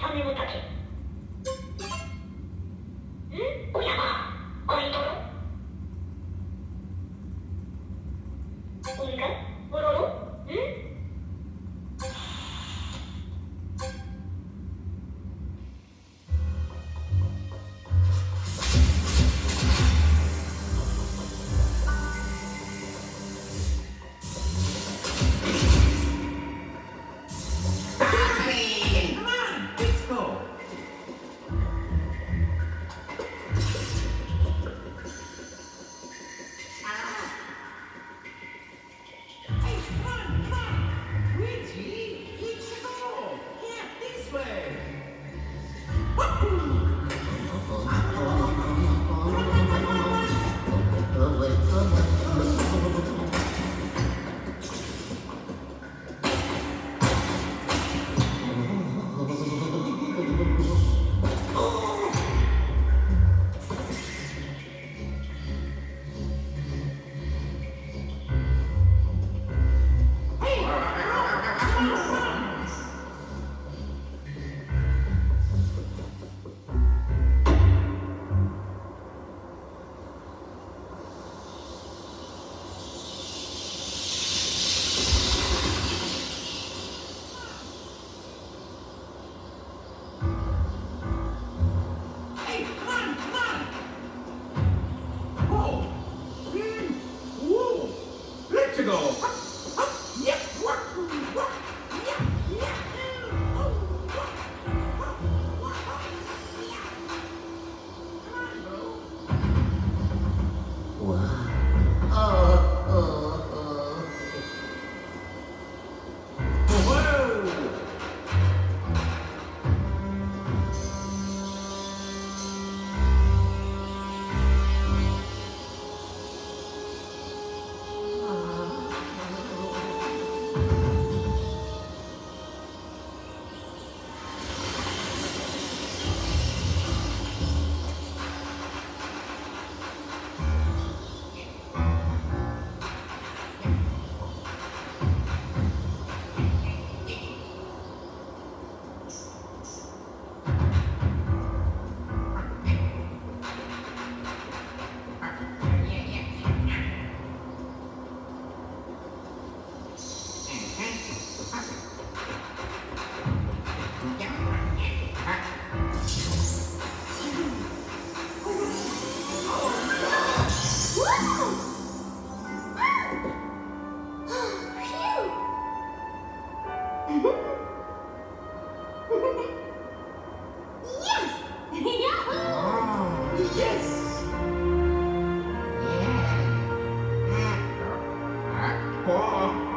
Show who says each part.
Speaker 1: サメの竹ん
Speaker 2: Oh.